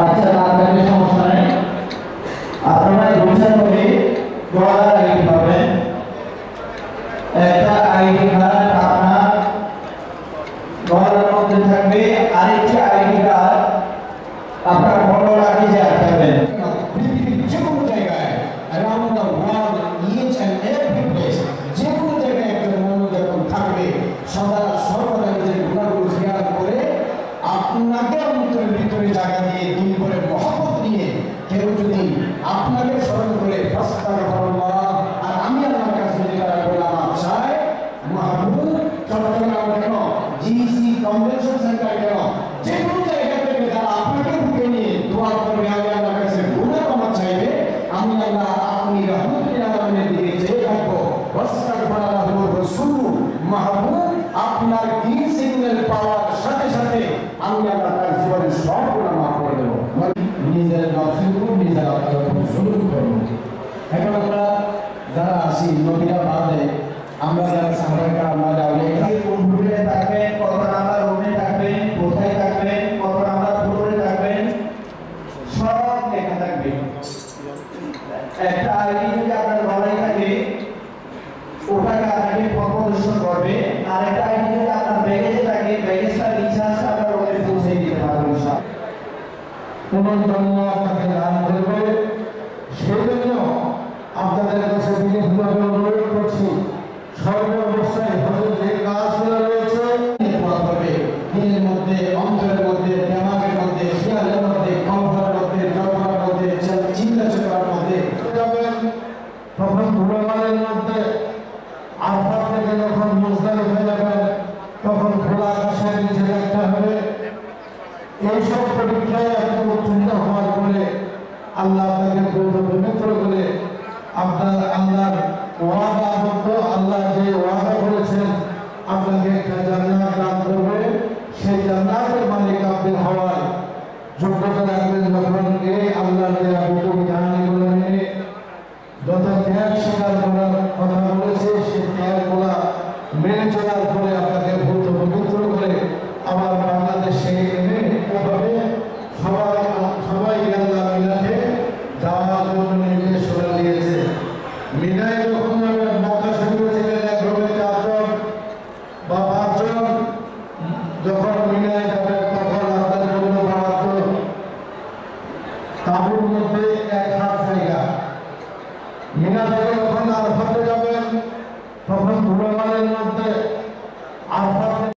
अच्छा बात करने समस्या है। যদি আপনাকে স্মরণ করে রাস্তার আর আমি আমার কাছে যদি তারা গোলাম চাই, মাহবুব, চট্টগ্রাম কেন? জিসি কনভেনশন সেন্টার কেন? যে চেয়ে দেবো। নিজের আছি নবীরা বাদে আমরা যারা সাহাবায়ে আমরা যাওয়া কোন রুমে থাকবেন কত নাম্বার রুমে থাকবেন কোথায় থাকবেন কত নাম্বার ফ্লোরে থাকবেন সব লেখা থাকবে একটা আইডি যদি আপনার গলায় থাকে ওটাকে আপনাকে প্রদর্শন করবে আর একটা আইডি যদি আপনার ব্যাগেজে থাকে ব্যাগেজটা রিচার্জ আপনার ওখানে পৌঁছে দিতে পারবেন সব পুনর্জন্ম বিনীতভাবে অনুরোধ করছি সর্ব Tá bom, meu Deus.